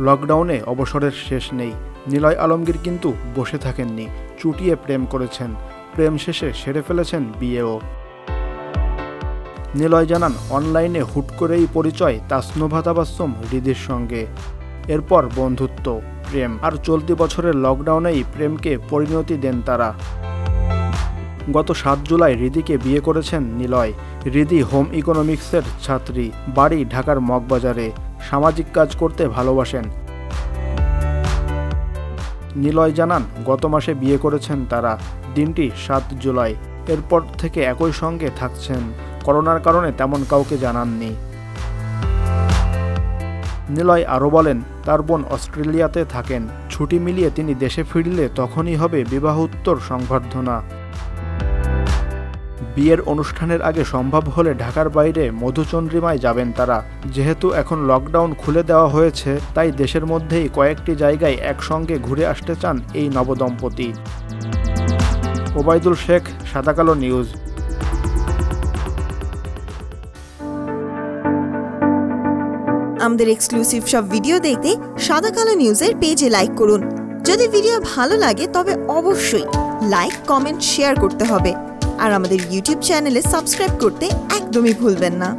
লকডাউনে অবসরের শেষ নেই। নিলয় আলমগীর কিন্তু বসে থাকেননি, চুটিয়ে প্রেম করেছেন। প্রেম শেষে সেরে ফেলেছেন বিয়েও। নিলয় জানান, অনলাইনে হুট করেই পরিচয় তাসনোভা তাবাসম হৃদির সঙ্গে। এরপর বন্ধুত্ব, প্রেম আর চলতি বছরের লকডাউনেই প্রেমকে পরিণতি দেন তারা। গত সাত জুলাই রিদিকে বিয়ে করেছেন নিলয়। রিদি হোম ইকোনমিক্সের ছাত্রী, বাড়ি ঢাকার মগবাজারে। সামাজিক কাজ করতে ভালোবাসেন। নিলয় জানান, গত মাসে বিয়ে করেছেন তারা। দিনটি সাত জুলাই। এরপর থেকে একই সঙ্গে থাকছেন। করোনার কারণে তেমন কাউকে জানাননি। নিলয় আরও বলেন, তার বোন অস্ট্রেলিয়াতে থাকেন। ছুটি মিলিয়ে তিনি দেশে ফিরলে তখনই হবে বিবাহোত্তর সংবর্ধনা। বিয়ের অনুষ্ঠানের আগে সম্ভব হলে ঢাকার বাইরে মধুচন্দ্রিমায় যাবেন তারা। যেহেতু এখন লকডাউন খুলে দেওয়া হয়েছে, তাই দেশের মধ্যেই কয়েকটি জায়গায় একসঙ্গে ঘুরে আসতে চান এই নবদম্পতি। ওবায়দুল শেখ সাদাকালো নিউজ। আমাদের এক্সক্লুসিভ সব ভিডিও দেখতে সাদা কালো নিউজের পেজে লাইক করুন। যদি ভিডিও ভালো লাগে, তবে অবশ্যই লাইক কমেন্ট শেয়ার করতে হবে। আর আমাদের ইউটিউব চ্যানেলে সাবস্ক্রাইব করতে একদমই ভুলবেন না।